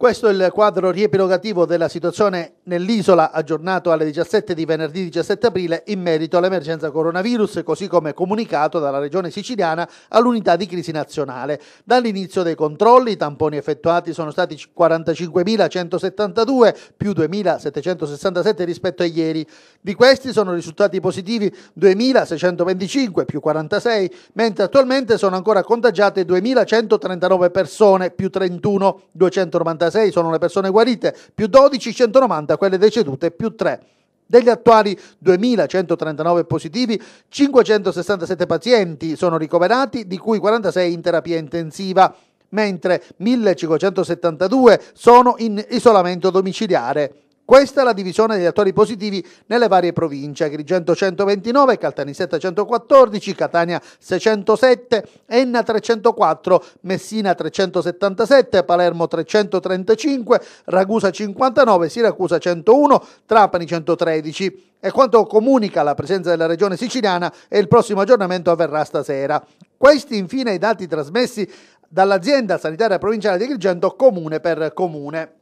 Questo è il quadro riepilogativo della situazione nell'isola aggiornato alle 17 di venerdì 17 aprile in merito all'emergenza coronavirus, così come comunicato dalla regione siciliana all'unità di crisi nazionale. Dall'inizio dei controlli i tamponi effettuati sono stati 45.172 più 2.767 rispetto a ieri. Di questi sono risultati positivi 2.625 più 46, mentre attualmente sono ancora contagiate 2.139 persone più 31, 296 136 sono le persone guarite, più 12, 190 quelle decedute, più 3. Degli attuali 2.139 positivi, 567 pazienti sono ricoverati, di cui 46 in terapia intensiva, mentre 1.572 sono in isolamento domiciliare. Questa è la divisione degli attori positivi nelle varie province, Agrigento 129, Caltanissetta 114, Catania 607, Enna 304, Messina 377, Palermo 335, Ragusa 59, Siracusa 101, Trapani 113. E quanto comunica la presenza della regione siciliana e il prossimo aggiornamento avverrà stasera. Questi infine i dati trasmessi dall'azienda sanitaria provinciale di Agrigento comune per comune.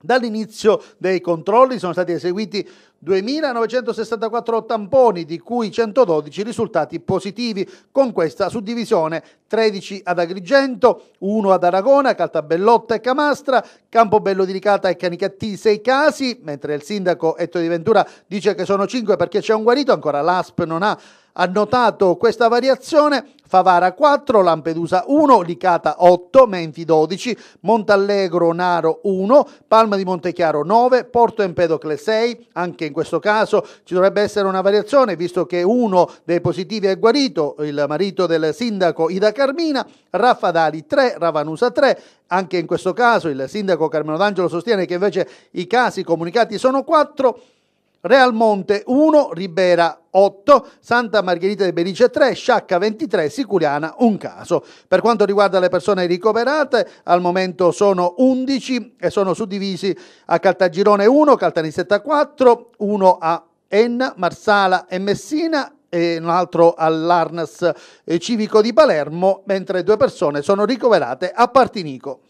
Dall'inizio dei controlli sono stati eseguiti 2.964 tamponi, di cui 112 risultati positivi, con questa suddivisione 13 ad Agrigento, 1 ad Aragona, Caltabellotta e Camastra, Campobello di Licata e Canicattì 6 casi, mentre il sindaco Etto di Ventura dice che sono 5 perché c'è un guarito, ancora l'ASP non ha annotato questa variazione. Favara 4, Lampedusa 1, Licata 8, Menti 12, Montallegro Naro 1, Palma di Montechiaro 9, Porto Empedocle 6. Anche in questo caso ci dovrebbe essere una variazione visto che uno dei positivi è guarito, il marito del sindaco Ida Carmina, Raffadali 3, Ravanusa 3. Anche in questo caso il sindaco Carmelo D'Angelo sostiene che invece i casi comunicati sono 4. Realmonte 1, Ribera 8, Santa Margherita di Berice 3, Sciacca 23, Siculiana un caso. Per quanto riguarda le persone ricoverate, al momento sono 11 e sono suddivisi a Caltagirone 1, Caltanissetta 4, 1 a Enna, Marsala e Messina e un altro all'Arnas civico di Palermo, mentre due persone sono ricoverate a Partinico.